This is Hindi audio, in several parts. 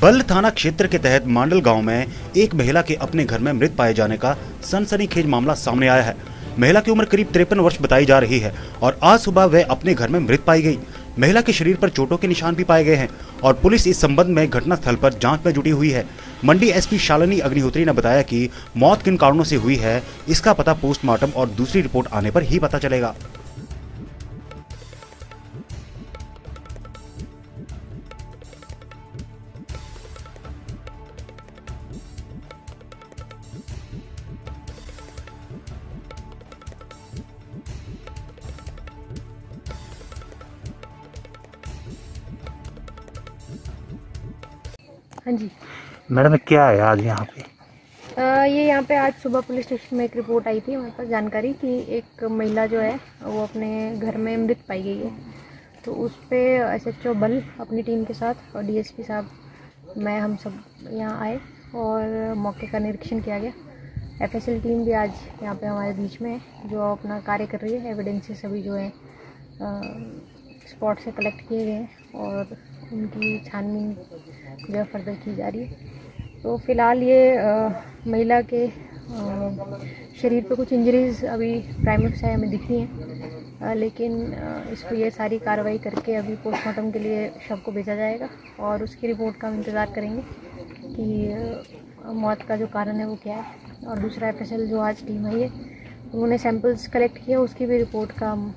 बल्ल थाना क्षेत्र के तहत मांडल गाँव में एक महिला के अपने घर में मृत पाए जाने का सनसनीखेज मामला सामने आया है। महिला की उम्र करीब तिरपन वर्ष बताई जा रही है और आज सुबह वह अपने घर में मृत पाई गई। महिला के शरीर पर चोटों के निशान भी पाए गए हैं और पुलिस इस संबंध में घटनास्थल पर जाँच में जुटी हुई है। मंडी एसपी शालिनी अग्निहोत्री ने बताया कि मौत किन कारणों से हुई है, इसका पता पोस्टमार्टम और दूसरी रिपोर्ट आने पर ही पता चलेगा। हाँ जी। मैडम क्या है आज यहाँ पे? अ, ये यहाँ पे आज सुबह पुलिस स्टेशन में एक रिपोर्ट आई थी हमारे पास जानकारी कि एक महिला जो है वो अपने घर में मृत पाई गई है। तो उस पर एस एच ओ बल अपनी टीम के साथ और डीएसपी साहब मैं हम सब यहाँ आए और मौके का निरीक्षण किया गया। एफएसएल टीम भी आज यहाँ पे हमारे बीच में है जो अपना कार्य कर रही है। एविडेंसेस सभी जो है स्पॉट से कलेक्ट किए गए हैं और उनकी छानबीन जो है फर्दर की जा रही है। तो फ़िलहाल ये अ, महिला के अ, शरीर पे कुछ इंजरीज अभी प्राइमरी से हमें दिखी हैं। लेकिन इसको ये सारी कार्रवाई करके अभी पोस्टमार्टम के लिए शव को भेजा जाएगा और उसकी रिपोर्ट का हम इंतज़ार करेंगे कि मौत का जो कारण है वो क्या है। और दूसरा एफएसएल जो आज टीम आई है उन्होंने सैंपल्स कलेक्ट किया उसकी भी रिपोर्ट का हम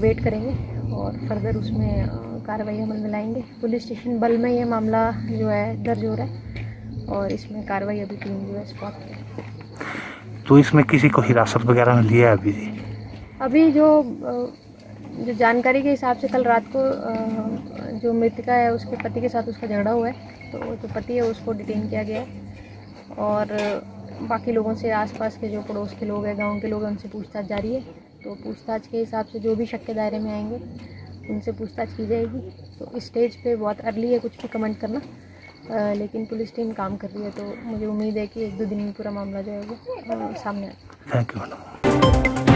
वेट करेंगे और फर्दर उसमें कार्रवाई अमल में लाएँगे पुलिस स्टेशन बल में ये मामला जो है दर्ज हो रहा है और इसमें कार्रवाई अभी टीम जो है स्पॉट की तो इसमें किसी को हिरासत वगैरह में लिया है अभी? जी अभी जो जो जानकारी के हिसाब से कल रात को जो मृतिका है उसके पति के साथ उसका झगड़ा हुआ है तो जो पति है उसको डिटेन किया गया है। और बाकी लोगों से आसपास के जो पड़ोस के लोग हैं गाँव के लोग हैं उनसे पूछताछ जारी है। तो पूछताछ के हिसाब से जो भी शक के दायरे में आएँगे उनसे पूछताछ की जाएगी। तो स्टेज पे बहुत अर्ली है कुछ भी कमेंट करना। आ, लेकिन पुलिस टीम काम कर रही है तो मुझे उम्मीद है कि एक दो दिन में पूरा मामला जो है वो सामने आ थैंक यू